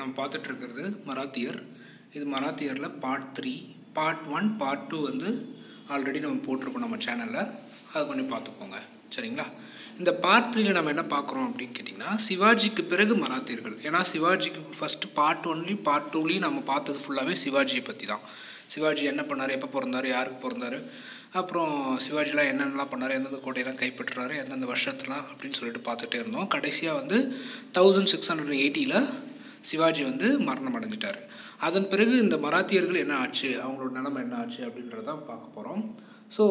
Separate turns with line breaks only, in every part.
நம்ம பார்த்துட்டு இருக்கிறது மராத்தியர். இது மராத்தியரில் part three part one part two வந்து ஆல்ரெடி நம்ம போட்டிருக்கோம் நம்ம சேனலில் அதை கொஞ்சம் பார்த்துக்கோங்க. சரிங்களா? இந்த பார்ட் த்ரீயில் நம்ம என்ன பார்க்குறோம் அப்படின்னு கேட்டிங்கன்னா சிவாஜிக்கு பிறகு மராத்தியர்கள். ஏன்னா சிவாஜிக்கு ஃபஸ்ட்டு பார்ட் ஒன்லேயும் பார்ட் டூலேயும் நம்ம பார்த்தது ஃபுல்லாகவே சிவாஜியை பற்றி தான். சிவாஜி என்ன பண்ணார் எப்போ பிறந்தார் யாருக்கு பிறந்தார் அப்புறம் சிவாஜிலாம் என்னென்னலாம் பண்ணார் எந்தெந்த கோட்டையெல்லாம் கைப்பற்றுறாரு எந்தெந்த வருஷத்துலாம் அப்படின்னு சொல்லிட்டு பார்த்துட்டே இருந்தோம். கடைசியாக வந்து தௌசண்ட் சிக்ஸ் ஹண்ட்ரட் எயிட்டியில் சிவாஜி வந்து மரணம் அடைஞ்சிட்டார். அதன் பிறகு இந்த மராத்தியர்கள் என்ன ஆச்சு? அவங்களோட நிலமை என்ன ஆச்சு அப்படின்றதான் பார்க்க போகிறோம் ஸோ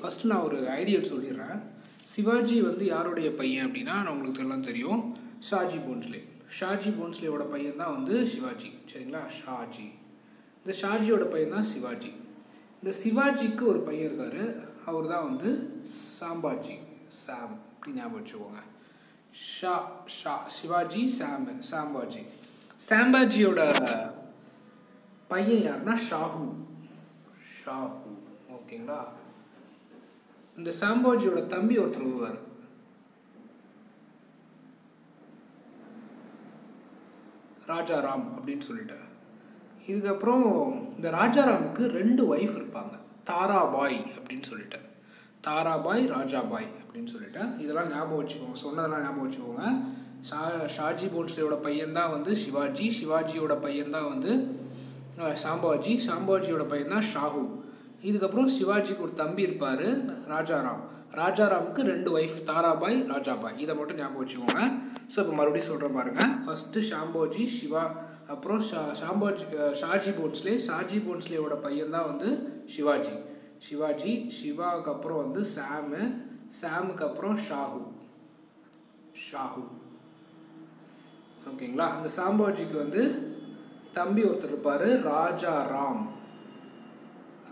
ஃபஸ்ட்டு நான் ஒரு ஐடியல் சொல்லிடுறேன். சிவாஜி வந்து யாருடைய பையன் அப்படின்னா நான் உங்களுக்கு எல்லாம் தெரியும். ஷாஜி போன்ஸ்லே. ஷாஜி போன்ஸ்லேயோட பையன் தான் வந்து சிவாஜி. சரிங்களா? ஷாஜி. இந்த ஷாஜியோட பையன் தான் சிவாஜி. இந்த சிவாஜிக்கு ஒரு பையன் இருக்கார். அவர் தான் வந்து சாம்பாஜி. சாம். அப்படின்னு ஞாபகம் வச்சுக்கோங்க. ஷா ஷா சிவாஜி சாம் சாம்பாஜி. சாம்பாஜியோட பையன் யாருன்னா ஷாஹு. ஷாஹு ஓகேங்களா? இந்த சாம்பாஜியோட தம்பி ஒருத்தர் வருவார். ராஜாராம் அப்படின்னு சொல்லிட்டு. இதுக்கப்புறம் இந்த ராஜாராமுக்கு ரெண்டு ஒய்ஃப் இருப்பாங்க. தாராபாய் அப்படின்னு சொல்லிட்டு. தாராபாய் ராஜாபாய் அப்படின்னு சொல்லிட்டு. இதெல்லாம் ஞாபகம் வச்சுக்கோங்க. சொன்னதெல்லாம் ஞாபகம் வச்சுக்கோங்க. ஷா ஷாஜி போன்ஸ்லேயோட பையன் தான் வந்து சிவாஜி. சிவாஜியோட பையன் தான் வந்து சாம்பாஜி. சாம்பாஜியோட பையன் தான் ஷாஹு. இதுக்கப்புறம் சிவாஜிக்கு ஒரு தம்பி இருப்பார் ராஜாராம். ராஜாராமுக்கு ரெண்டு ஒய்ஃப் தாராபாய் ராஜாபாய். இதை மட்டும் ஞாபகம் வச்சுக்கோங்க. ஸோ இப்போ மறுபடியும் சொல்கிறேன் பாருங்கள் ஃபஸ்ட்டு ஷாம்போஜி சிவா. அப்புறம் ஷா ஷாம்போஜி ஷாஜி போன்ஸ்லே ஷாஜி போன்ஸ்லேயோட பையன் தான் வந்து சிவாஜி. சிவாஜி சிவாவுக்கு அப்புறம் வந்து சாமு. சாமுக்கு அப்புறம் ஷாஹு. ஷாஹு. ஓகேங்களா? அந்த சாம்பாஜிக்கு வந்து தம்பி ஒருத்தர் இருப்பார் ராஜா ராம்.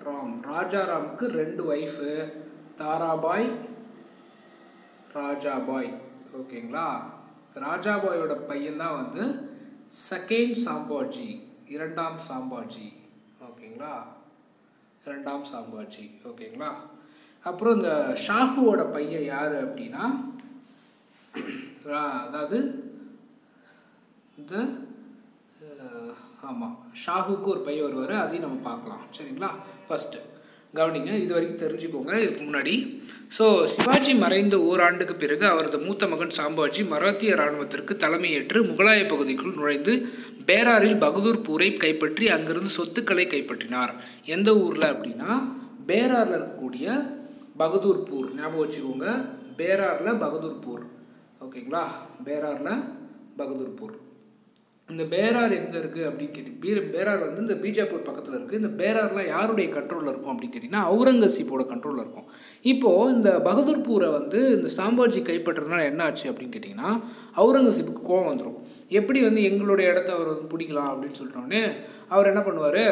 ராம். ராஜாராமுக்கு ரெண்டு ஒய்ஃபு தாராபாய் ராஜாபாய். ஓகேங்களா? ராஜாபாயோட பையன் தான் வந்து செகண்ட் சாம்பாஜி இரண்டாம் சாம்பாஜி. ஓகேங்களா? இரண்டாம் சாம்பாஜி. ஓகேங்களா? அப்புறம் இந்த ஷாஹுவோட பையன் யார் அப்படின்னா அதாவது இந்த ஆமாம் ஷாஹுக்கு ஒரு பையன் வருவார் அதையும் நம்ம பார்க்கலாம். சரிங்களா? ஃபஸ்ட்டு கவனிங்க இது வரைக்கும் தெரிஞ்சுக்கோங்க இதுக்கு முன்னாடி. ஸோ சிவாஜி மறைந்த ஓராண்டுக்கு பிறகு அவரது மூத்த மகன் சாம்பாஜி மராத்திய இராணுவத்திற்கு தலைமையேற்று முகலாய பகுதிக்குள் நுழைந்து பேராரில் பகதூர்பூரை கைப்பற்றி அங்கிருந்து சொத்துக்களை கைப்பற்றினார். எந்த ஊரில் அப்படின்னா பேராரில் இருக்கக்கூடிய பகதூர்பூர் ஞாபகம் வச்சுக்கோங்க பேராரில் பகதூர்பூர் ஓகேங்களா? பேராரில் பகதூர்பூர் இந்த பேரார் எங்கே இருக்குது அப்படின்னு கேட்டி பீ பேரார் வந்து இந்த பீஜாப்பூர் பக்கத்தில் இருக்குது இந்த பேரார்லாம் யாருடைய கண்ட்ரோலில் இருக்கும் அப்படின்னு கேட்டிங்கன்னா அவுரங்கசீப்போட கண்ட்ரோலில் இருக்கும். இப்போது இந்த பகதூர்பூரை வந்து இந்த சாம்பாஜி கைப்பற்றதுனால என்ன ஆச்சு அப்படின்னு கேட்டிங்கன்னா அவுரங்கசீப்புக்கு கோவம் வந்துடும் எப்படி வந்து எங்களுடைய இடத்த அவர் வந்து பிடிக்கலாம் அப்படின்னு சொல்லிட்டோன்னே அவர் என்ன பண்ணுவார்?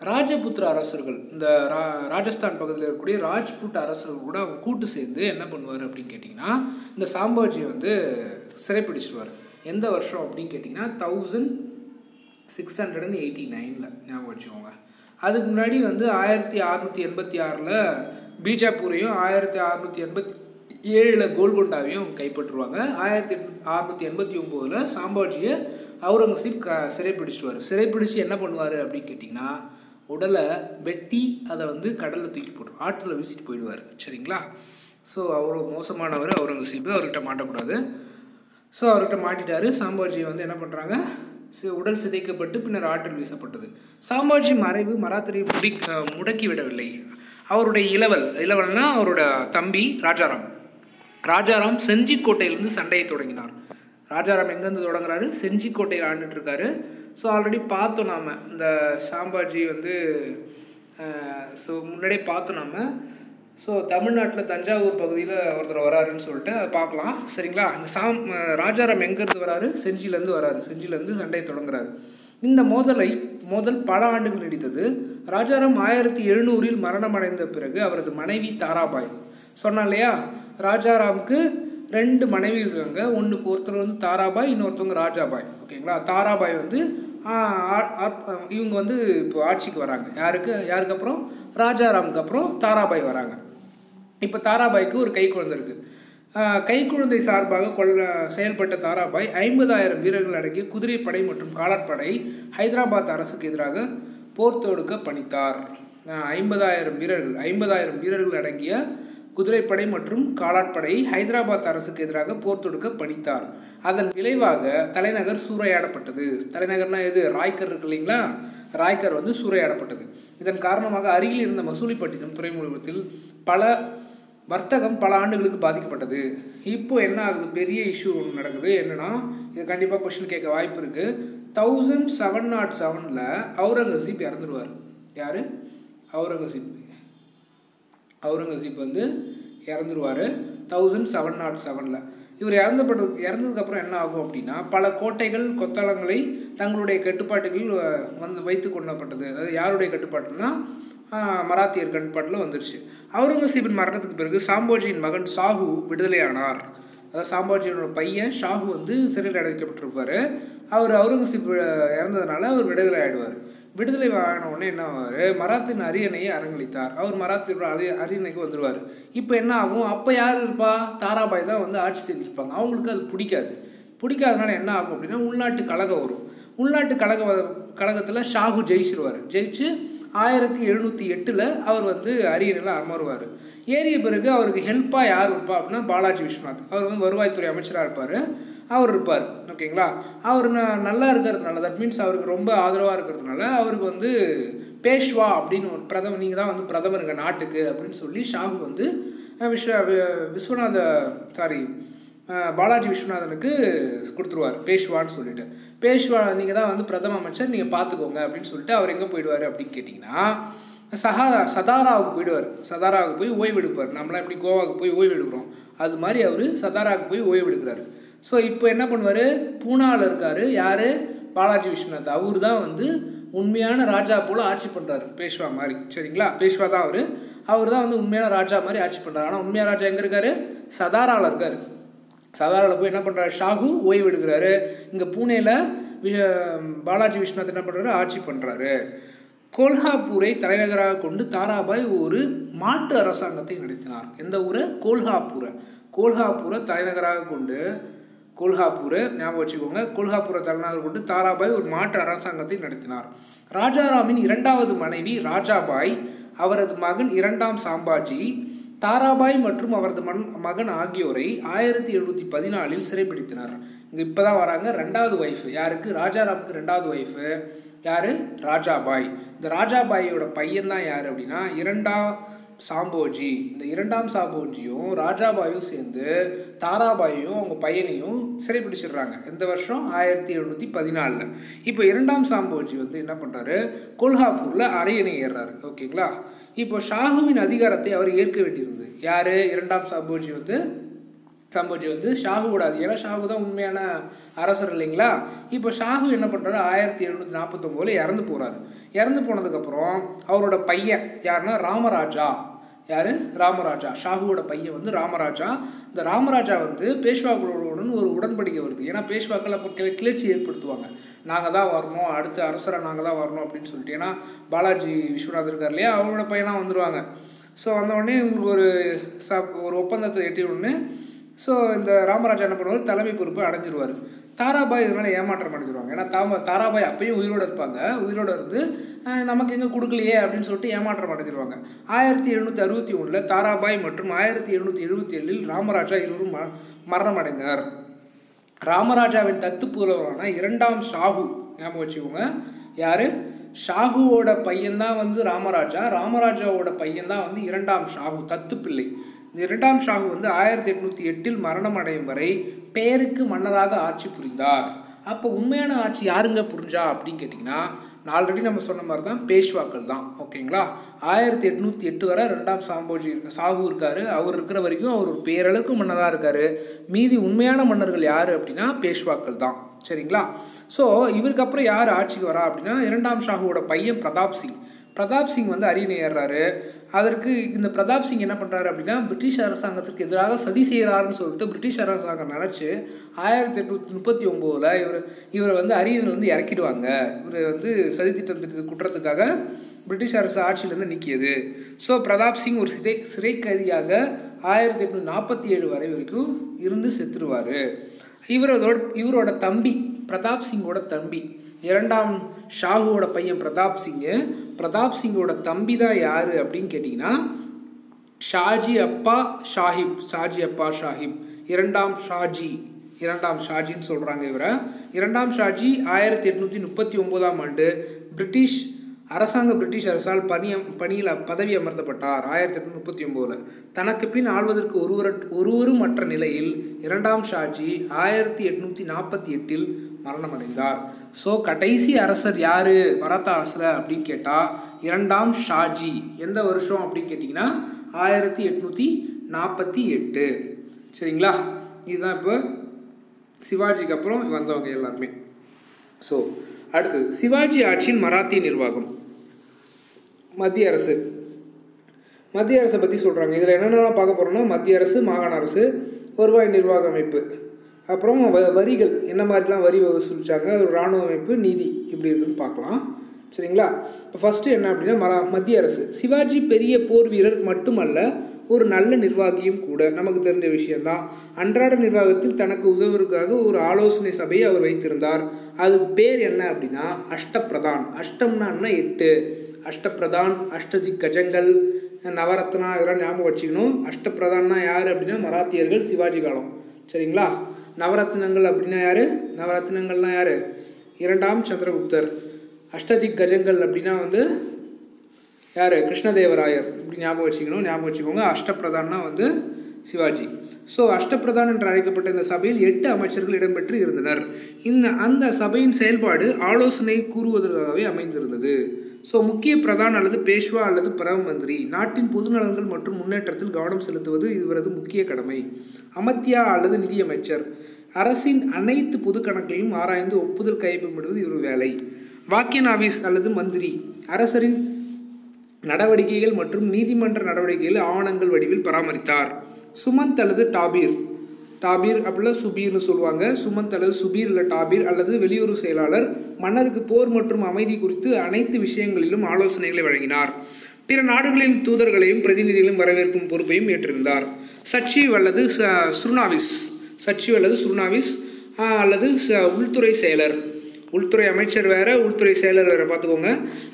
ராஜபுத்திர அரசர்கள் இந்த ரா ராஜஸ்தான் பக்கத்தில் இருக்கக்கூடிய ராஜ்புட் அரசர்கள் கூட அவங்க கூட்டு சேர்ந்து என்ன பண்ணுவார் அப்படின்னு கேட்டிங்கன்னா இந்த சாம்பாஜியை வந்து சிறைப்பிடிச்சிடுவார் எந்த வருஷம் அப்படின்னு கேட்டிங்கன்னா thousand six hundred and eighty நைனில் ஞாபகம் வச்சுக்கோங்க. அதுக்கு முன்னாடி வந்து ஆயிரத்தி அறநூற்றி எண்பத்தி ஆறில் பீஜாப்பூரையும் ஆயிரத்தி அறநூற்றி எண்பத்தி ஏழில் கோல்கொண்டாவையும் கைப்பற்றுவாங்க. ஆயிரத்தி அறநூற்றி எண்பத்தி ஒம்போதில் சாம்பாஜியை அவுரங்கசீப் க சிறைப்பிடிச்சிடுவார். சிறைப்பிடிச்சு என்ன பண்ணுவார் அப்படின்னு கேட்டிங்கன்னா உடலை வெட்டி அதை வந்து கடலில் தூக்கி போட்டு ஆற்றில் வீசிட்டு போயிடுவார். சரிங்களா? ஸோ அவர் மோசமானவர் அவுரங்கசீப். அவர்கிட்ட மாட்டக்கூடாது. ஸோ அவர்கிட்ட மாட்டிட்டாரு. சாம்பாஜி வந்து என்ன பண்ணுறாங்க உடல் சிதைக்கப்பட்டு பின்னர் ஆற்றில் வீசப்பட்டது. சாம்பாஜி மறைவு மராத்திரியை முடி முடக்கி விடவில்லை. அவருடைய இளவல் இளவல்னா அவரோட தம்பி ராஜாராம். ராஜாராம் செஞ்சிக்கோட்டையிலேருந்து சண்டையை தொடங்கினார். ராஜாராம் எங்கேருந்து தொடங்குறாரு? செஞ்சிக்கோட்டையில் ஆண்டுட்டு இருக்காரு. ஸோ ஆல்ரெடி பார்த்தோம் நாம். இந்த சாம்பாஜி வந்து ஸோ முன்னாடியே பார்த்தோம் நம்ம ஸோ தமிழ்நாட்டில் தஞ்சாவூர் பகுதியில் ஒருத்தர் வராருன்னு சொல்லிட்டு அதை பார்க்கலாம். சரிங்களா? அந்த சாம் ராஜாராம் எங்கேருந்து வராரு? செஞ்சிலேருந்து வராரு. செஞ்சிலேருந்து சண்டையை தொடங்குறாரு. இந்த மோதலை மோதல் பல ஆண்டுகள் நீடித்தது. ராஜாராம் ஆயிரத்தி எழுநூறில் மரணம் அடைந்த பிறகு அவரது மனைவி தாராபாய் சொன்னா இல்லையா? ராஜாராமுக்கு ரெண்டு மனைவி இருக்காங்க. ஒன்று ஒருத்தர் வந்து தாராபாய் இன்னொருத்தவங்க ராஜாபாய். ஓகேங்களா? தாராபாய் வந்து இவங்க வந்து இப்போ ஆட்சிக்கு வராங்க. யாருக்கு? யாருக்கு அப்புறம்? ராஜாராமுக்கு அப்புறம் தாராபாய் வராங்க. இப்போ தாராபாய்க்கு ஒரு கை குழந்தை இருக்குது கை கைக்குழந்தை சார்பாக கொள்ள செயல்பட்ட தாராபாய் ஐம்பதாயிரம் வீரர்கள் அடங்கிய குதிரைப்படை மற்றும் காலாட்படை ஹைதராபாத் அரசுக்கு எதிராக போர் தொடுக்க பணித்தார். ஐம்பதாயிரம் வீரர்கள் ஐம்பதாயிரம் வீரர்கள் அடங்கிய குதிரைப்படை மற்றும் காலாட்படை ஹைதராபாத் அரசுக்கு எதிராக போர் தொடுக்க பணித்தார். அதன் விளைவாக தலைநகர் சூறையாடப்பட்டது. தலைநகர்னா எது? ராய்கர் இருக்கு இல்லைங்களா? ராய்கர் வந்து சூறையாடப்பட்டது. இதன் காரணமாக அருகில் இருந்த மசூலிப்பட்டினம் துறைமுகத்தில் பல வர்த்தகம் பல ஆண்டுகளுக்கு பாதிக்கப்பட்டது. இப்போ என்ன ஆகுது? பெரிய இஷ்யூ ஒன்று நடக்குது. என்னன்னா இது கண்டிப்பாக கொஷின் கேட்க வாய்ப்பு இருக்குது தௌசண்ட் செவன் நாட் செவனில் அவுரங்கசீப் இறந்துருவார். யார்? அவுரங்கசீப் அவுரங்கசீப் வந்து இறந்துருவார் தௌசண்ட் செவன் நாட் செவனில் இவர் இறந்தப்பட்டு இறந்ததுக்கப்புறம் என்ன ஆகும் அப்படின்னா பல கோட்டைகள் கொத்தளங்களை தங்களுடைய கட்டுப்பாட்டுகள் வந்து வைத்து கொள்ளப்பட்டது. அதாவது யாருடைய கட்டுப்பாட்டுனா மராத்தியர் கட்டுப்பாட்டில் வந்துருச்சு. அவுரங்கசீபின் மரணத்துக்கு பிறகு சாம்போஜியின் மகன் சாஹு விடுதலையானார். அதாவது சாம்பாஜியோட பையன் ஷாஹு வந்து சிறையில் அடைக்கப்பட்டிருப்பார். அவர் அவுரங்கசீப் இறந்ததுனால அவர் விடுதலை ஆயிடுவார் விடுதலை ஆன உடனே என்ன ஆவார்? மராத்தின் அரியணையை அரங்களித்தார். அவர் மராத்தியோட அரிய அரியணைக்கு வந்துடுவார் இப்போ என்ன ஆகும்? அப்போ யார் இருப்பா? தாராபாய் தான் வந்து ஆட்சி செஞ்சுருப்பாங்க. அவங்களுக்கு அது பிடிக்காது. பிடிக்காதனால என்ன ஆகும் அப்படின்னா உள்நாட்டு கழகம் வரும். உள்நாட்டு கழக கழகத்தில் ஷாஹு ஜெயிச்சிருவார். ஜெயிச்சு ஆயிரத்தி எழுநூற்றி எட்டில் அவர் வந்து அரியணையில் அமருவார். ஏறிய பிறகு அவருக்கு ஹெல்ப்பாக யார் இருப்பா அப்படின்னா பாலாஜி விஸ்வநாத். அவர் வந்து வருவாய்த்துறை அமைச்சராக இருப்பார். அவர் இருப்பார். ஓகேங்களா? அவர் நான் நல்லா இருக்கிறதுனால தட் மீன்ஸ் அவருக்கு ரொம்ப ஆதரவாக இருக்கிறதுனால அவருக்கு வந்து பேஷ்வா அப்படின்னு ஒரு பிரதமர் நீங்கள் தான் வந்து பிரதமருங்க நாட்டுக்கு அப்படின்னு சொல்லி ஷாகு வந்து விஸ்வ விஸ்வநாத சாரி பாலாஜி விஸ்வநாதனுக்கு கொடுத்துருவார் பேஷ்வான்னு சொல்லிட்டு. பேஷ்வா நீங்கள் தான் வந்து பிரதம அமைச்சர் நீங்கள் பார்த்துக்கோங்க அப்படின்னு சொல்லிட்டு அவர் எங்கே போயிடுவார் அப்படின்னு கேட்டிங்கன்னா சஹா சதாராவுக்கு போயிடுவார். சதாராவுக்கு போய் ஓய்வு எடுப்பார். நம்மளாம் எப்படி கோவாவுக்கு போய் ஓய்வு எடுக்கிறோம். அது மாதிரி அவர் சதாராவுக்கு போய் ஓய்வு எடுக்கிறாரு. ஸோ இப்போ என்ன பண்ணுவார்? பூனாவில் இருக்கார். யார்? பாலாஜி விஸ்வநாத். அவர் தான் வந்து உண்மையான ராஜா போல் ஆட்சி பண்ணுறாரு பேஷ்வா மாதிரி. சரிங்களா? பேஷ்வா தான் அவர். அவர் தான் வந்து உண்மையான ராஜா மாதிரி ஆட்சி பண்ணுறாரு ஆனால் உண்மையான ராஜா எங்கே இருக்கார்? சதாராவில் இருக்கார். சதாராவில் போய் என்ன பண்ணுறாரு ஷாகு ஓய்வு எடுக்கிறாரு இங்கே பூனேயில் பாலாஜி விஸ்வநாத் என்ன பண்ணுறாரு ஆட்சி பண்ணுறாரு கோல்ஹாப்பூரை தலைநகராக கொண்டு தாராபாய் ஒரு மாட்டு அரசாங்கத்தை நடத்தினார். எந்த ஊரை? கோல்ஹாப்பூரை கோல்ஹாப்பூரை தலைநகராக கொண்டு கோல்ஹாப்பூரை ஞாபகம் வச்சுக்கோங்க. கோல்ஹாப்பூரை தலைநகர் கொண்டு தாராபாய் ஒரு மாற்று அரசாங்கத்தை நடத்தினார். ராஜாராமின் இரண்டாவது மனைவி ராஜாபாய் அவரது மகன் இரண்டாம் சாம்பாஜி தாராபாய் மற்றும் அவரது மன் மகன் ஆகியோரை ஆயிரத்தி எழுநூற்றி பதினாலில் சிறைப்பிடித்தனர் இங்கே இப்போ தான் வராங்க. ரெண்டாவது ஒய்ஃபு யாருக்கு? ராஜாராமுக்கு ரெண்டாவது ஒய்ஃபு யார்? ராஜாபாய். இந்த ராஜாபாயோட பையன் தான் யார் அப்படின்னா இரண்டாம் சாம்போஜி இந்த இரண்டாம் சாம்போஜியும் ராஜாபாயும் சேர்ந்து தாராபாயையும் அவங்க பையனையும் சிறைப்பிடிச்சிடுறாங்க. இந்த வருஷம் ஆயிரத்தி எழுநூற்றி பதினாலில். இப்போ இரண்டாம் சாம்போஜி வந்து என்ன பண்ணுறாரு கொல்ஹாப்பூரில் அரையணை ஏறுறாரு. ஓகேங்களா? இப்போ ஷாஹுவின் அதிகாரத்தை அவர் ஏற்க வேண்டியிருந்தது. யார்? இரண்டாம் சாம்போஜி வந்து சம்போஜி வந்து ஷாகுவோட அது. ஏன்னா ஷாகு தான் உண்மையான அரசர் இல்லைங்களா? இப்போ ஷாகு என்ன பண்ணுறாரு ஆயிரத்தி எழுநூற்றி நாற்பத்தொம்போதில் இறந்து போகிறாரு இறந்து போனதுக்கப்புறம் அவரோட பையன் யாருன்னா ராமராஜா. யார்? ராமராஜா. ஷாகுவோட பையன் வந்து ராமராஜா. இந்த ராமராஜா வந்து பேஷ்வாக்களுடன் ஒரு உடன்படிக்கை வருது. ஏன்னா பேஷ்வாக்கள் அப்போ கிள கிளர்ச்சி ஏற்படுத்துவாங்க. நாங்கள் தான் வரணும் அடுத்த அரசரை நாங்கள் தான் வரணும் அப்படின்னு சொல்லிட்டு. ஏன்னா பாலாஜி விஸ்வநாத் இருக்கார் இல்லையா? அவரோட பையனாக வந்துடுவாங்க ஸோ வந்தவுடனே இவங்களுக்கு உங்களுக்கு ஒரு ச ஒரு ஒப்பந்தத்தை எட்டி உடனே ஸோ இந்த ராமராஜா என்ன பண்ணுவார்? தலைமை பொறுப்பை அடைஞ்சிருவார். தாராபாய் இதனால் ஏமாற்றம் அடைஞ்சிருவாங்க. ஏன்னா தாம தாராபாய் அப்பயும் உயிரோடு இருப்பாங்க. உயிரோடு இருந்து நமக்கு எங்கே கொடுக்கலையே அப்படின்னு சொல்லிட்டு ஏமாற்றம் அடைஞ்சிருவாங்க. ஆயிரத்தி எழுநூற்றி அறுபத்தி ஒன்றில் தாராபாய் மற்றும் ஆயிரத்தி எழுநூற்றி எழுபத்தி ஏழில் ராமராஜா இருவரும் ம மரணம் அடைந்தனர் ராமராஜாவின் தத்து புலவரான இரண்டாம் ஷாஹு ஞாபகம் வச்சுக்கோங்க. யார்? ஷாகுவோட பையன்தான் வந்து ராமராஜா. ராமராஜாவோட பையன்தான் வந்து இரண்டாம் ஷாஹு தத்து பிள்ளை இந்த இரண்டாம் ஷாஹு வந்து ஆயிரத்தி எட்நூற்றி எட்டில் மரணம் அடையும் வரை பெயருக்கு மன்னராக ஆட்சி புரிந்தார். அப்போ உண்மையான ஆட்சி யாருங்க புரிஞ்சா அப்படின்னு கேட்டிங்கன்னா ஆல்ரெடி நம்ம சொன்ன மாதிரி தான் பேஷ்வாக்கள் தான் ஓகேங்களா? ஆயிரத்தி எட்நூற்றி எட்டு வரை ரெண்டாம் சாம்போஜி சாகு இருக்காரு. அவர் இருக்கிற வரைக்கும் அவர் ஒரு பேரளவுக்கு மன்னராக இருக்கார். மீதி உண்மையான மன்னர்கள் யார் அப்படின்னா பேஷ்வாக்கள் தான் சரிங்களா? ஸோ இவருக்கு அப்புறம் யார் ஆட்சிக்கு வரா அப்படின்னா இரண்டாம் ஷாஹுவோட பையன் பிரதாப் சிங். பிரதாப் சிங் வந்து அரியணை ஏறுறாரு. அதற்கு இந்த பிரதாப் சிங் என்ன பண்ணுறாரு அப்படின்னா பிரிட்டிஷ் அரசாங்கத்திற்கு எதிராக சதி செய்கிறாருன்னு சொல்லிட்டு பிரிட்டிஷ் அரசாங்கம் நினச்சி ஆயிரத்தி எட்நூற்றி முப்பத்தி ஒம்போதில் இவர் இவரை வந்து அரியணையிலேருந்து இறக்கிடுவாங்க. இவர் வந்து சதி திட்டம் திட்ட குற்றத்துக்காக பிரிட்டிஷ் அரசு ஆட்சியிலேருந்து நிற்கியது ஸோ பிரதாப் சிங் ஒரு சிறை சிறை கைதியாக ஆயிரத்தி எட்நூற்றி நாற்பத்தி ஏழு வரை வரைக்கும் இருந்து செத்துருவார். இவரோட இவரோட தம்பி பிரதாப் சிங்கோட தம்பி இரண்டாம் ஷாஹுவோட பையன் பிரதாப் சிங்கு. பிரதாப் சிங்கோட தம்பி தான் யார் அப்படின்னு கேட்டிங்கன்னா ஷாஜி அப்பா ஷாஹிப் ஷாஜி அப்பா ஷாஹிப். இரண்டாம் ஷாஜி இரண்டாம் ஷாஜின்னு சொல்கிறாங்க இவரை. இரண்டாம் ஷாஜி ஆயிரத்தி எட்நூற்றி முப்பத்தி ஒம்போதாம் ஆண்டு பிரிட்டிஷ் அரசாங்க பிரிட்டிஷ் அரசால் பணிய பணியில் பதவி அமர்த்தப்பட்டார் ஆயிரத்தி எட்நூற்றி முப்பத்தி ஒம்போதில் தனக்கு பின் ஆள்வதற்கு ஒருவர் ஒருவரும் மற்ற நிலையில் இரண்டாம் ஷாஜி ஆயிரத்தி எட்நூற்றி நாற்பத்தி எட்டில் மரணமடைந்தார். ஸோ கடைசி அரசர் யார்? மராத்தா அரசர் அப்படின்னு கேட்டால் இரண்டாம் ஷாஜி. எந்த வருஷம் அப்படின்னு கேட்டிங்கன்னா ஆயிரத்தி எட்நூற்றி நாற்பத்தி எட்டு. சரிங்களா? இதுதான் இப்போ சிவாஜிக்கு அப்புறம் வந்தவங்க எல்லாருமே. ஸோ அடுத்தது சிவாஜி ஆட்சியின் மராத்திய நிர்வாகம். மத்திய அரசு. மத்திய அரசை பற்றி சொல்கிறாங்க இதில் என்னென்னலாம் பார்க்க போகிறோம்னா மத்திய அரசு மாகாண அரசு வருவாய் நிர்வாக அமைப்பு. அப்புறம் வ வரிகள் என்ன மாதிரிலாம் வரி வசூலிச்சாங்க அது இராணுவ அமைப்பு நீதி இப்படி இருக்குன்னு பார்க்கலாம். சரிங்களா? இப்போ ஃபஸ்ட்டு என்ன அப்படின்னா மரா மத்திய அரசு. சிவாஜி பெரிய போர் வீரர் மட்டுமல்ல ஒரு நல்ல நிர்வாகியும் கூட. நமக்கு தெரிஞ்ச விஷயந்தான் அன்றாட நிர்வாகத்தில் தனக்கு உதவுவதற்காக ஒரு ஆலோசனை சபையை அவர் வைத்திருந்தார். அதுக்கு பேர் என்ன அப்படின்னா அஷ்டப்பிரதான். அஷ்டம்னா என்ன? எட்டு. அஷ்டப்பிரதான் அஷ்டஜி கஜங்கள் நவரத்னா இதெல்லாம் ஞாபகம் வச்சுக்கணும். அஷ்டப்பிரதான்னா யார் அப்படின்னா மராத்தியர்கள் சிவாஜி காலம். சரிங்களா? நவரத்னங்கள் அப்படின்னா யார்? நவரத்னங்கள்னா யார்? இரண்டாம் சந்திரகுப்தர். அஷ்டஜிக் கஜங்கள் அப்படின்னா வந்து யார்? கிருஷ்ணதேவராயர். இப்படி ஞாபகம் வச்சுக்கணும். ஞாபகம் வச்சுக்கோங்க. அஷ்டப்பிரதான்னா வந்து சிவாஜி. ஸோ அஷ்டப்பிரதான் என்று அழைக்கப்பட்ட இந்த சபையில் எட்டு அமைச்சர்கள் இடம்பெற்று இருந்தனர். இந்த அந்த சபையின் செயல்பாடு ஆலோசனை கூறுவதற்காகவே அமைந்திருந்தது. ஸோ முக்கிய பிரதான் அல்லது பேஷ்வா அல்லது பிரதம மந்திரி. நாட்டின் பொது நலன்கள் மற்றும் முன்னேற்றத்தில் கவனம் செலுத்துவது இவரது முக்கிய கடமை. அமத்தியா அல்லது நிதியமைச்சர். அரசின் அனைத்து பொது கணக்கையும் ஆராய்ந்து ஒப்புதல் கையொப்பமிடுவது இவர் வேலை. வாக்கியன் ஆபீஸ் அல்லது மந்திரி. அரசரின் நடவடிக்கைகள் மற்றும் நீதிமன்ற நடவடிக்கைகளை ஆவணங்கள் வடிவில் பராமரித்தார். சுமந்த் அல்லது டாபீர். டாபீர் அப்படிலாம் சுபீர்னு சொல்லுவாங்க. சுமந்த் அல்லது சுபீர் இல்லை டாபீர் அல்லது வெளியுறவு செயலாளர். மன்னருக்கு போர் மற்றும் அமைதி குறித்து அனைத்து விஷயங்களிலும் ஆலோசனைகளை வழங்கினார். பிற நாடுகளின் தூதர்களையும் பிரதிநிதிகளையும் வரவேற்கும் பொறுப்பையும் ஏற்றிருந்தார். சச்சிவ் அல்லது சுருனாவிஸ். சச்சிவ் அல்லது சுருனாவிஸ் அல்லது உள்துறை செயலர். உள்துறை அமைச்சர் வேற உள்துறை செயலர் வேற பார்த்துக்கோங்க.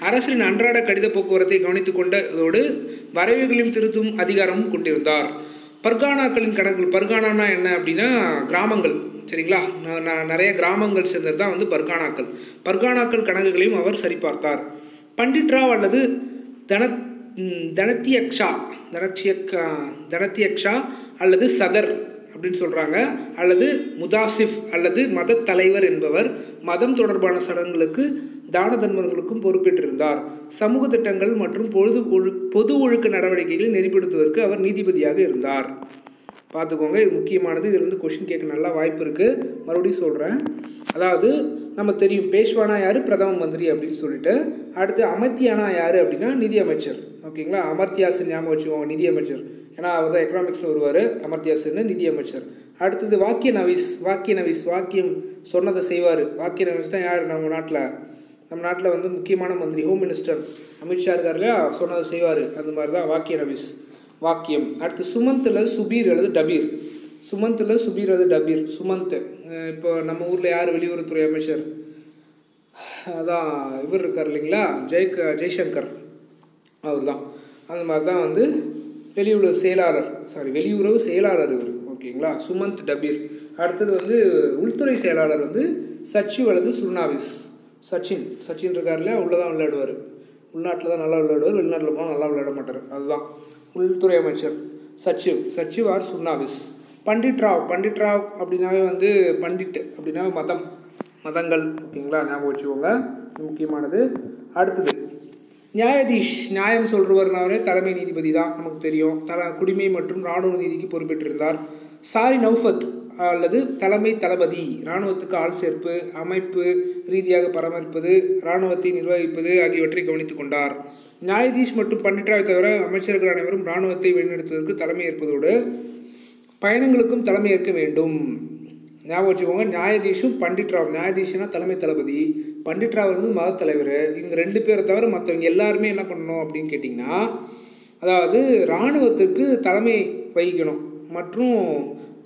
அரசின் அன்றாட கடித போக்குவரத்தை கவனித்து கொண்டதோடு வரைவுகளையும் திருத்தும் அதிகாரமும் கொண்டிருந்தார். பர்கானாக்களின் கணக்குகள் பர்கானானா என்ன அப்படின்னா கிராமங்கள் சரிங்களா? நான் நிறைய கிராமங்கள் சேர்ந்தது தான் வந்து பர்கானாக்கள். பர்கானாக்கள் கணக்குகளையும் அவர் சரிபார்த்தார். பண்டிட்ராவ் அல்லது தன தனத்தியக்ஷா தனத்தியக் தனத்தியக்ஷா அல்லது சதர் அப்படின்னு சொல்கிறாங்க அல்லது முதாசிஃப் அல்லது மத தலைவர் என்பவர் மதம் தொடர்பான சடங்குகளுக்கு தான தன்மர்களுக்கும் பொறுப்பேற்றிருந்தார். சமூக திட்டங்கள் மற்றும் பொழுது ஒழு பொது ஒழுக்க நடவடிக்கைகளை நெறிப்படுத்துவதற்கு அவர் நீதிபதியாக இருந்தார். பார்த்துக்கோங்க இது முக்கியமானது. இதில் இருந்து கொஷின் கேட்க நல்லா வாய்ப்பு இருக்குது மறுபடியும் சொல்கிறேன் அதாவது நம்ம தெரியும் பேஷ்வானா யார் பிரதம மந்திரி அப்படின்னு சொல்லிட்டு அடுத்து அமர்த்தியானா யார் அப்படின்னா நிதி அமைச்சர் ஓகேங்களா? அமர்த்தியாசன் ஞாபகம் வச்சுக்கோங்க நிதி அமைச்சர் ஏன்னா அவர் தான் எக்கனாமிக்ஸில் வருவார் அமர்த்தியாசன் நிதி அமைச்சர் அடுத்தது வாக்கிய நவீஸ் வாக்கிய நவீஸ் வாக்கியம் சொன்னதை செய்வார். வாக்கிய நவீஸ் தான் யார் நம்ம நாட்டில்? நம்ம நாட்டில் வந்து முக்கியமான மந்திரி ஹோம் மினிஸ்டர் அமித்ஷா இருக்கார் இல்லையா? சொன்னதை செய்வார். அந்த மாதிரி தான் வாக்கிய ரவிஸ் வாக்கியம். அடுத்து சுமந்த் அல்லது சுபீர் அல்லது டபீர். சுமந்த் அல்லது சுபீர் அல்லது டபீர். சுமந்த் இப்போ நம்ம ஊரில் யார் வெளியுறவுத்துறை அமைச்சர்? அதான் இவர் இருக்கார் இல்லைங்களா? ஜெய் ஜெய்சங்கர். அவர் தான் அந்த மாதிரி தான் வந்து வெளியுறவு செயலாளர் சாரி வெளியுறவு செயலாளர் இவர். ஓகேங்களா சுமந்த் டபீர். அடுத்தது வந்து உள்துறை செயலாளர் வந்து சச்சிவ் அல்லது சுர்னாவிஸ். சச்சின் சச்சின் இருக்கார் இல்லையா உள்ளே தான் விளையாடுவார். உள்நாட்டில் தான் நல்லா விளையாடுவார் வெளிநாட்டில் போனால் நல்லா விளையாட மாட்டார். அதுதான். உள்துறை அமைச்சர் சச்சிவ். சச்சிவ் ஆர் சுர்னாவிஸ் பண்டிட் ராவ் பண்டிட் ராவ் அப்படின்னாவே வந்து பண்டிட் அப்படின்னாவே மதம். மதங்கள் ஓகேங்களா? ஞாபகம் வச்சுக்கோங்க. முக்கியமானது. அடுத்தது நியாயாதீஷ் நியாயம் சொல்றவர்னாவே தலைமை நீதிபதி தான் நமக்கு தெரியும். தல குடிமை மற்றும் இராணுவ நீதிக்கு பொறுப்பேற்றிருந்தார். சாரி நௌஃபத். அல்லது தலைமை தளபதி இராணுவத்துக்கு ஆள் சேர்ப்பு அமைப்பு ரீதியாக பராமரிப்பது இராணுவத்தை நிர்வகிப்பது ஆகியவற்றை கவனித்துக் கொண்டார். நியாயாதீஷ் மற்றும் பண்டிட்ராய் தவிர அமைச்சர்கள் அனைவரும் இராணுவத்தை வழிநடத்துவதற்கு தலைமை ஏற்பதோடு பயணங்களுக்கும் தலைமை ஏற்க வேண்டும். ஞாபகம் வச்சுக்கோங்க நியாயாதீஷும் பண்டிட்ராவ் நியாயாதீஷனா தலைமை தளபதி பண்டிட்ராவ் வந்து மத தலைவர் இவங்க ரெண்டு பேரை தவிர மற்றவங்க எல்லாருமே என்ன பண்ணணும் அப்படின்னு கேட்டிங்கன்னா அதாவது இராணுவத்துக்கு தலைமை வகிக்கணும். மற்றும்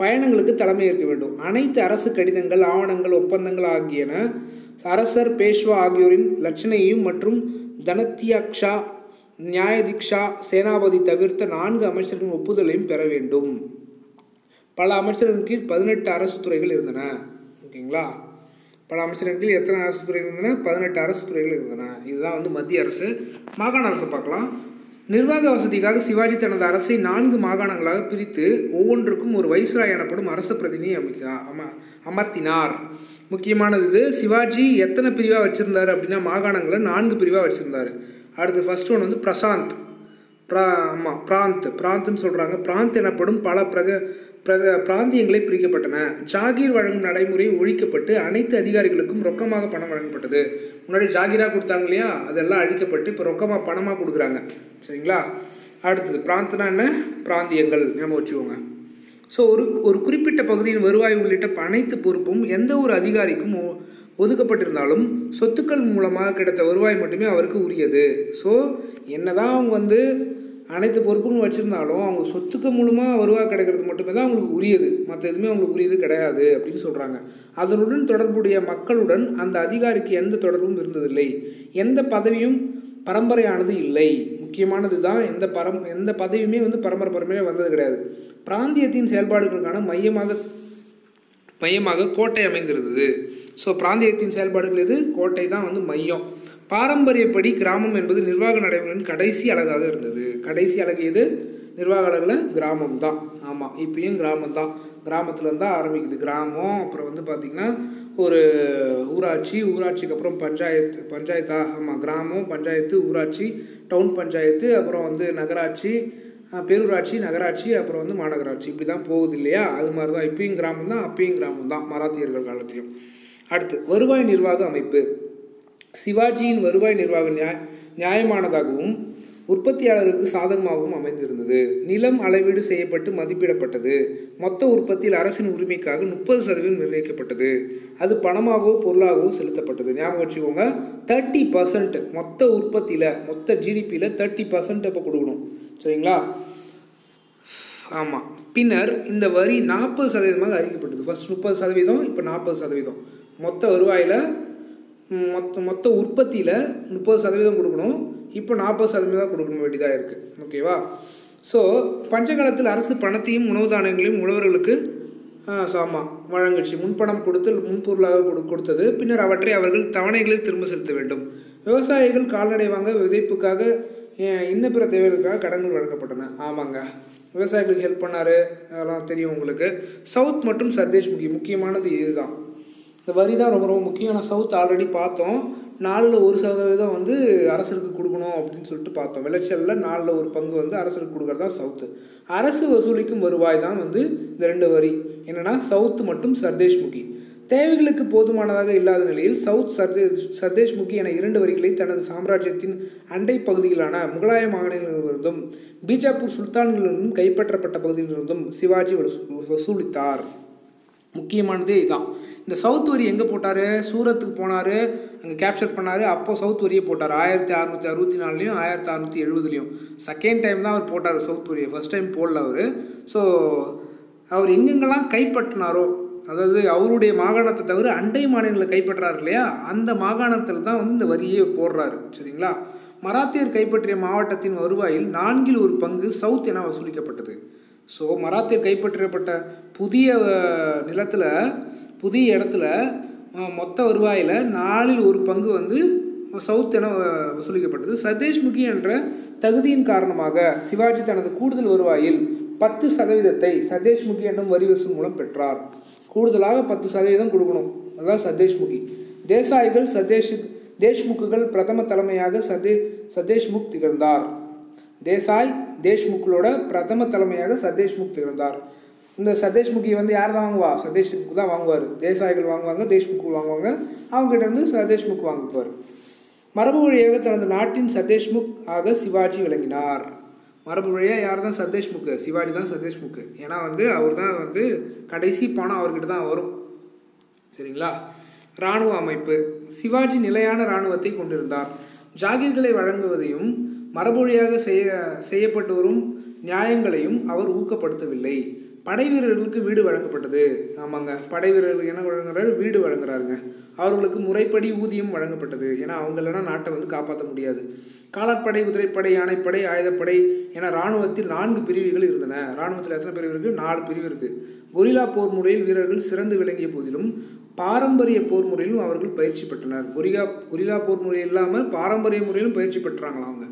பயணங்களுக்கு தலைமை ஏற்க வேண்டும். அனைத்து அரசு கடிதங்கள் ஆவணங்கள் ஒப்பந்தங்கள் ஆகியன அரசர் பேஷ்வா ஆகியோரின் லட்சணையும் மற்றும் தனத்தியாக்ஷா நியாயதிக்ஷா சேனாபதி தவிர்த்த நான்கு அமைச்சர்களின் ஒப்புதலையும் பெற வேண்டும். பல அமைச்சர்களின் கீழ் பதினெட்டு அரசு துறைகள் இருந்தன. ஓகேங்களா? பல அமைச்சரின் கீழ் எத்தனை அரசு துறைகள் இருந்தன? பதினெட்டு அரசு துறைகள் இருந்தன. இதுதான் வந்து மத்திய அரசு. மாகாண அரசு பார்க்கலாம். நிர்வாக வசதிக்காக சிவாஜி தனது அரசை நான்கு மாகாணங்களாக பிரித்து ஒவ்வொன்றுக்கும் ஒரு வைஸ்ராய் எனப்படும் அரச பிரதிநிதி அமைத்தார் அம அமர்த்தினார். முக்கியமானது இது சிவாஜி எத்தனை பிரிவாக வச்சுருந்தாரு அப்படின்னா மாகாணங்களை நான்கு பிரிவாக வச்சுருந்தாரு. அடுத்து ஃபர்ஸ்ட் ஒன் வந்து பிரசாந்த். பிரா ஆமாம் பிராந்த் பிராந்த்னு சொல்கிறாங்க பிராந்த் எனப்படும் பல பிரத பிரத பிராந்தியங்களை பிரிக்கப்பட்டன. ஜாகீர் வழங்கும் நடைமுறை ஒழிக்கப்பட்டு அனைத்து அதிகாரிகளுக்கும் ரொக்கமாக பணம் வழங்கப்பட்டது. முன்னாடி ஜாகீராக கொடுத்தாங்க இல்லையா? அதெல்லாம் அழிக்கப்பட்டு இப்போ ரொக்கமாக பணமாக கொடுக்குறாங்க. சரிங்களா? அடுத்தது பிராந்த்னா என்ன? பிராந்தியங்கள். ஞாபகம் வச்சுக்கோங்க. ஸோ ஒரு ஒரு குறிப்பிட்ட பகுதியின் வருவாய் உள்ளிட்ட அனைத்து பொறுப்பும் எந்த ஒரு அதிகாரிக்கும் ஒ- ஒதுக்கப்பட்டிருந்தாலும் சொத்துக்கள் மூலமாக கிடைத்த வருவாய் மட்டுமே அவருக்கு உரியது. ஸோ என்னதான் அவங்க வந்து அனைத்து பொறுப்புகளும் வச்சுருந்தாலும் அவங்க சொத்துக்கு மூலமாக வருவாய் கிடைக்கிறது மட்டுமே தான் அவங்களுக்கு உரியது. மற்ற எதுவுமே அவங்களுக்கு உரியது கிடையாது அப்படின்னு சொல்கிறாங்க அதனுடன் தொடர்புடைய மக்களுடன் அந்த அதிகாரிக்கு எந்த தொடர்பும் இருந்ததில்லை. எந்த பதவியும் பரம்பரையானது இல்லை. முக்கியமானது தான் எந்த பரம் எந்த பதவியுமே வந்து பரம்பரை பரம்பரையாக வந்தது கிடையாது. பிராந்தியத்தின் செயல்பாடுகளுக்கான மையமாக மையமாக கோட்டை அமைந்திருந்தது. ஸோ பிராந்தியத்தின் செயல்பாடுகள் எது? கோட்டை தான் வந்து மையம். பாரம்பரியப்படி கிராமம் என்பது நிர்வாக நடைமுறையின் கடைசி அழகாக இருந்தது. கடைசி அழகு எது? நிர்வாக அழகில் கிராமம் தான் ஆமாம் இப்பயும் கிராமம் தான் கிராமத்துல தான் ஆரம்பிக்குது. கிராமம் அப்புறம் வந்து பார்த்திங்கன்னா ஒரு ஊராட்சி ஊராட்சிக்கு அப்புறம் பஞ்சாயத்து பஞ்சாயத்தா? ஆமாம் கிராமம் பஞ்சாயத்து ஊராட்சி டவுன் பஞ்சாயத்து அப்புறம் வந்து நகராட்சி பேரூராட்சி நகராட்சி அப்புறம் வந்து மாநகராட்சி. இப்படி தான் போகுது இல்லையா? அது மாதிரி தான் இப்பயும் கிராமம் தான் அப்பயும் கிராமம் தான் மராத்தியர்கள் காலத்திலும். அடுத்து வருவாய் நிர்வாக அமைப்பு. சிவாஜியின் வருவாய் நிர்வாகம் நியாய நியாயமானதாகவும் உற்பத்தியாளருக்கு சாதகமாகவும் அமைந்திருந்தது. நிலம் அளவீடு செய்யப்பட்டு மதிப்பிடப்பட்டது. மொத்த உற்பத்தியில் அரசின் உரிமைக்காக முப்பது சதவீதம் நிர்ணயிக்கப்பட்டது. அது பணமாகவோ பொருளாகவோ செலுத்தப்பட்டது. ஞாபகம் வச்சுக்கோங்க தேர்ட்டி பர்சன்ட் மொத்த உற்பத்தியில் மொத்த ஜிடிபியில் தேர்ட்டி பர்சன்ட் இப்போ கொடுக்கணும். சரிங்களா? ஆமாம் பின்னர் இந்த வரி நாற்பது சதவீதமாக அறிவிக்கப்பட்டது. ஃபர்ஸ்ட் முப்பது சதவீதம் இப்போ நாற்பது சதவீதம். மொத்த வருவாயில் மொத்த மொத்த உற்பத்தியில் முப்பது சதவீதம் கொடுக்கணும். இப்போ நாற்பது சதவீதம் கொடுக்க வேண்டியதாக இருக்குது ஓகேவா? ஸோ பஞ்சகாலத்தில் அரசு பணத்தையும் உணவு தானியங்களையும் உழவர்களுக்கு ஆமாம் வழங்குச்சு. முன்பணம் கொடுத்து முன்பொருளாக கொடு கொடுத்தது. பின்னர் அவற்றை அவர்கள் தவணைகளில் திரும்ப செலுத்த வேண்டும். விவசாயிகள் கால்நடை வாங்க விதைப்புக்காக இன்ன பிற தேவைகளுக்காக கடன்கள் வழங்கப்பட்டன. ஆமாங்க. விவசாயிகளுக்கு ஹெல்ப் பண்ணார். அதெல்லாம் தெரியும் உங்களுக்கு. சவுத் மற்றும் சர்தேஷ் முக்கிய முக்கியமானது இதுதான். இந்த வரி தான் ரொம்ப ரொம்ப முக்கியம். ஆனால் சவுத் ஆல்ரெடி பார்த்தோம். நாலில் ஒரு சதவீதம் வந்து அரசருக்கு கொடுக்கணும் அப்படின்னு சொல்லிட்டு பார்த்தோம். விளைச்சலில் நாலில் ஒரு பங்கு வந்து அரசருக்கு கொடுக்குறது தான் சவுத்து அரசு வசூலிக்கும் வருவாய் தான் வந்து இந்த ரெண்டு வரி. என்னென்னா சவுத் மற்றும் சர்தேஷ்முகி. தேவைகளுக்கு போதுமானதாக இல்லாத நிலையில் சவுத் சர்தே சர்தேஷ்முகி என இரண்டு வரிகளை தனது சாம்ராஜ்யத்தின் அண்டை பகுதிகளான முகலாய மாநிலங்களிலிருந்தும் பீஜாப்பூர் சுல்தான்களிலிருந்தும் கைப்பற்றப்பட்ட பகுதியிலிருந்தும் சிவாஜி வசூ- வசூலித்தார். முக்கியமானதே இதுதான் இந்த சவுத் வரி எங்கே போட்டார்? சூரத்துக்கு போனார் அங்கே கேப்சர் பண்ணார் அப்போ சவுத் வரியை போட்டார். ஆயிரத்தி அறநூற்றி அறுபத்தி நாலுலையும் ஆயிரத்தி அறநூற்றி எழுபதுலையும். செகண்ட் டைம் தான் அவர் போட்டார் சவுத் வரியை. ஃபஸ்ட் டைம் போடல அவர். ஸோ அவர் எங்கெங்கெல்லாம் கைப்பற்றினாரோ அதாவது அவருடைய மாகாணத்தை தவிர அண்டை மாநிலங்களை கைப்பற்றாரு இல்லையா? அந்த மாகாணத்தில் தான் வந்து இந்த வரியை போடுறாரு. சரிங்களா? மராத்தியர் கைப்பற்றிய மாவட்டத்தின் வருவாயில் நான்கில் ஒரு பங்கு சவுத் என வசூலிக்கப்பட்டது. ஸோ மராத்தியர் கைப்பற்றப்பட்ட புதிய நிலத்தில் புதிய இடத்துல மொத்த வருவாயில் நாலில் ஒரு பங்கு வந்து சவுத் என வசூலிக்கப்பட்டது. சதேஷ்முகி என்ற தகுதியின் காரணமாக சிவாஜி தனது கூடுதல் வருவாயில் பத்து சதவீதத்தை சதேஷ்முகி என்னும் வரி வசூல் மூலம் பெற்றார். கூடுதலாக பத்து சதவீதம் கொடுக்கணும். அதான் சதேஷ்முகி தேசாய்கள் சதேஷ் தேஷ்முக்குகள் பிரதம தலைமையாக சதே சதேஷ்முக் திகழ்ந்தார். தேசாய் தேஷ்முக்களோட பிரதம தலைமையாக சதேஷ்முக் திகழ்ந்தார். இந்த சதேஷ்முகி வந்து யார் தான் வாங்குவா? சதேஷ்முக் தான் வாங்குவார். தேசாய்கள் வாங்குவாங்க தேஷ்முக் வாங்குவாங்க. அவங்ககிட்ட இருந்து சதேஷ்முக் வாங்குவார். மரபு வழியாக தனது நாட்டின் சதேஷ்முக் ஆக சிவாஜி விளங்கினார். மரபு வழியாக யார் தான் சதேஷ்முக்கு சிவாஜி தான் சதேஷ்முக்கு ஏன்னா வந்து அவர் தான் வந்து கடைசி பணம் அவர்கிட்ட தான் வரும். சரிங்களா? இராணுவ அமைப்பு. சிவாஜி நிலையான இராணுவத்தை கொண்டிருந்தார். ஜாகீர்களை வழங்குவதையும் மரபொழியாக செய்ய செய்யப்பட்டு வரும் நியாயங்களையும் அவர் ஊக்கப்படுத்தவில்லை. படை வீரர்களுக்கு வீடு வழங்கப்பட்டது. ஆமாங்க. படை வீரர்களுக்கு என்ன வழங்குறாரு? வீடு வழங்குறாருங்க. அவர்களுக்கு முறைப்படி ஊதியம் வழங்கப்பட்டது. ஏன்னா அவங்க நாட்டை வந்து காப்பாற்ற முடியாது. காலாட்படை குதிரைப்படை யானைப்படை ஆயுதப்படை என இராணுவத்தில் நான்கு பிரிவுகள் இருந்தன. இராணுவத்தில் எத்தனை பிரிவு இருக்குது நாலு பிரிவு இருக்குது கொரிலா போர் முறையில் வீரர்கள் சிறந்து விளங்கிய போதிலும் பாரம்பரிய போர் முறையிலும் அவர்கள் பயிற்சி பெற்றனர். கொரிகா கொரிலா போர் முறை இல்லாமல் பாரம்பரிய முறையிலும் பயிற்சி பெற்றாங்களாம் அவங்க.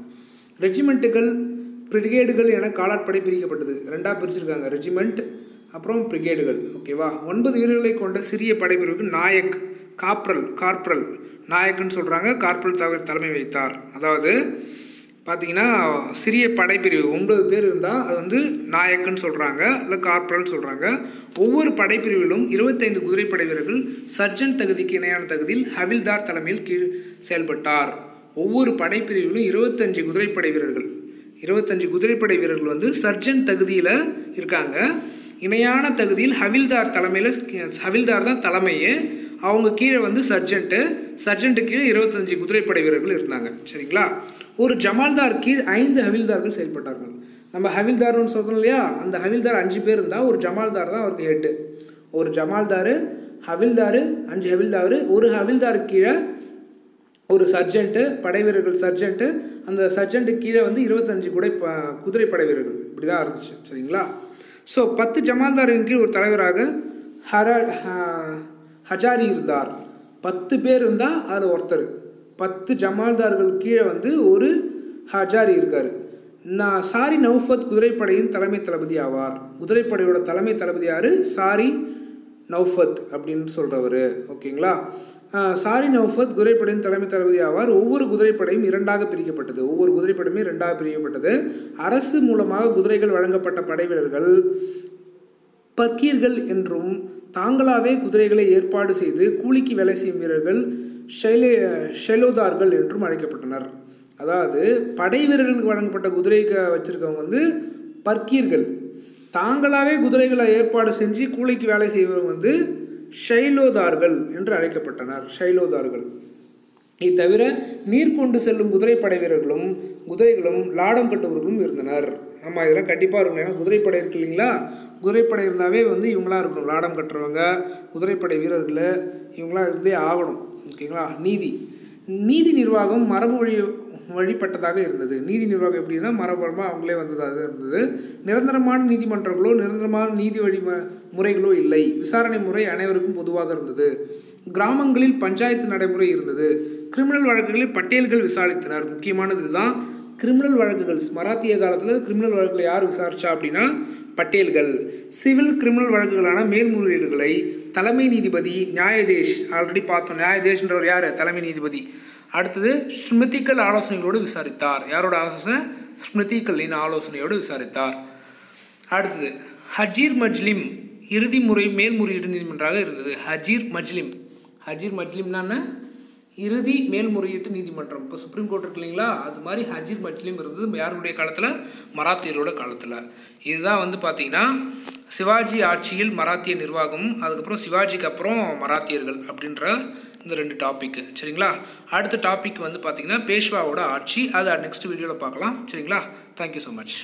ரெஜிமெண்ட்டுகள் பிரிகேடுகள் என காலாட்படை பிரிக்கப்பட்டது. ரெண்டாக பிரிச்சிருக்காங்க. ரெஜிமெண்ட் அப்புறம் பிரிகேடுகள். ஓகேவா ஒன்பது வீரர்களை கொண்ட சிறிய படைப்பிரிவுக்கு நாயக் காப்ரல் கார்ப்ரல். நாயக்குன்னு சொல்கிறாங்க கார்ப்ரல் தகவல் தலைமை வைத்தார். அதாவது பார்த்தீங்கன்னா சிறிய படைப்பிரிவு. ஒன்பது பேர் இருந்தால் அது வந்து நாயக்குன்னு சொல்கிறாங்க இல்லை கார்ப்ரல்னு சொல்கிறாங்க ஒவ்வொரு படைப்பிரிவிலும் இருபத்தைந்து குதிரைப்படை வீரர்கள் சர்ஜன் தகுதிக்கு இணையான தகுதியில் ஹவில்தார் தலைமையில் கீழ் செயல்பட்டார். ஒவ்வொரு படைப்பிரிவிலும் இருபத்தஞ்சு குதிரைப்படை வீரர்கள். இருபத்தஞ்சு குதிரைப்படை வீரர்கள் வந்து சர்ஜன் தகுதியில் இருக்காங்க. இணையான தகுதியில் ஹவில்தார் தலைமையில் ஹவில்தார் தான் தலைமையே. அவங்க கீழே வந்து சர்ஜென்ட்டு. சர்ஜென்ட்டு கீழே இருபத்தஞ்சு குதிரைப்படை வீரர்கள் இருந்தாங்க. சரிங்களா? ஒரு ஜமால்தார் கீழ் ஐந்து ஹவில்தார்கள் செயல்பட்டார்கள். நம்ம ஹவில்தார்னு சொல்கிறோம் இல்லையா? அந்த ஹவில்தார் அஞ்சு பேர் இருந்தால் ஒரு ஜமால்தார் தான் அவருக்கு ஹெட்டு. ஒரு ஜமால்தார் ஹவில்தார் அஞ்சு ஹவில்தார் ஒரு ஹவில்தார் கீழே ஒரு சர்ஜென்ட்டு படை வீரர்கள் சர்ஜென்ட்டு அந்த சர்ஜென்ட்டு கீழே வந்து இருபத்தஞ்சு குடை ப குதிரை படை வீரர்கள். இப்படி தான் இருந்துச்சு. சரிங்களா? ஸோ பத்து ஜமால்தாரின் கீழ் ஒரு தலைவராக ஹர ஹஜாரி இருந்தார். பத்து பேர் இருந்தால் அதில் ஒருத்தர். பத்து ஜமால்தார்கள் கீழே வந்து ஒரு ஹஜாரி இருக்கார். நான் சாரி நௌஃபத் குதிரைப்படையின் தலைமை தளபதி ஆவார். குதிரைப்படையோட தலைமை தளபதி யார்? சாரி நௌஃபத் அப்படின்னு சொல்கிறவர் ஓகேங்களா? சாரி நௌஃபத் குதிரைப்படையின் தலைமை தளபதி ஆவார். ஒவ்வொரு குதிரைப்படையும் இரண்டாக பிரிக்கப்பட்டது. ஒவ்வொரு குதிரைப்படையுமே இரண்டாக பிரிக்கப்பட்டது. அரசு மூலமாக குதிரைகள் வழங்கப்பட்ட படை வீரர்கள் பக்கீர்கள் என்றும் தாங்களாகவே குதிரைகளை ஏற்பாடு செய்து கூலிக்கு வேலை செய்யும் வீரர்கள் ஷெலே ஷெலோதார்கள் என்றும் அழைக்கப்பட்டனர். அதாவது படை வீரர்களுக்கு வழங்கப்பட்ட குதிரை வச்சுருக்கவங்க வந்து பர்க்கீர்கள் தாங்களாகவே குதிரைகளை ஏற்பாடு செஞ்சு கூலிக்கு வேலை செய்வவங்க வந்து ஷைலோதார்கள் என்று அழைக்கப்பட்டனர். ஷைலோதார்கள். இது தவிர நீர் கொண்டு செல்லும் குதிரைப்படை வீரர்களும் குதிரைகளும் லாடம் கட்டுபவர்களும் இருந்தனர். ஆமாம் இதெல்லாம் கண்டிப்பாக இருக்கணும். ஏன்னா குதிரைப்படை இருக்கு இல்லைங்களா? குதிரைப்படை இருந்தாவே வந்து இவங்களாம் இருக்கணும். லாடம் கட்டுறவங்க குதிரைப்படை வீரர்கள் இவங்களாம் இருந்தே ஆகணும். ஓகேங்களா? நீதி. நீதி நிர்வாகம் மரபு வழி வழிபட்டதாக இருந்தது. நீதி நிர்வாகம் எப்படின்னா மரபரமாக அவங்களே வந்ததாக இருந்தது. நிரந்தரமான நீதிமன்றங்களோ நிரந்தரமான நீதி வழி முறைகளோ இல்லை. விசாரணை முறை அனைவருக்கும் பொதுவாக இருந்தது. கிராமங்களில் பஞ்சாயத்து நடைமுறை இருந்தது. கிரிமினல் வழக்குகளில் பட்டியல்கள் விசாரித்தனர். முக்கியமானது இதுதான். கிரிமினல் வழக்குகள் மராத்திய காலத்தில் கிரிமினல் வழக்குகளை யார் விசாரிச்சா அப்படின்னா பட்டியல்கள். சிவில் கிரிமினல் வழக்குகளான மேல்முறையீடுகளை தலைமை நீதிபதி நியாயதேஷ் ஆல்ரெடி பார்த்தோம். நியாயதேஷ்ன்றவர் யார்? தலைமை நீதிபதி. அடுத்தது ஸ்மிருதிகள் ஆலோசனைகளோடு விசாரித்தார். யாரோட ஆலோசனை? ஸ்மிருதிகளின் ஆலோசனையோடு விசாரித்தார். அடுத்தது ஹஜீர் மஜ்லிம் இறுதி முறை மேல்முறையீடு நீதிமன்றாக இருந்தது. ஹஜீர் மஜ்லிம். ஹஜீர் மஜ்லிம்னா என்ன? இறுதி மேல்முறையீட்டு நீதிமன்றம். இப்போ சுப்ரீம் கோர்ட் இருக்கு இல்லைங்களா? அது மாதிரி ஹஜீர் மஜ்லிம் இருந்தது யாருடைய காலத்தில்? மராத்தியரோட காலத்தில். இதுதான் வந்து பார்த்திங்கன்னா சிவாஜி ஆட்சியில் மராத்திய நிர்வாகமும் அதுக்கப்புறம் சிவாஜிக்கு அப்புறம் மராத்தியர்கள் அப்படின்ற இந்த ரெண்டு டாப்பிக்கு சரிங்களா? அடுத்த டாபிக் வந்து பார்த்திங்கன்னா பேஷ்வாவோட ஆட்சி. அதை நெக்ஸ்ட் வீடியோவில் பார்க்கலாம். சரிங்களா? Thank you so much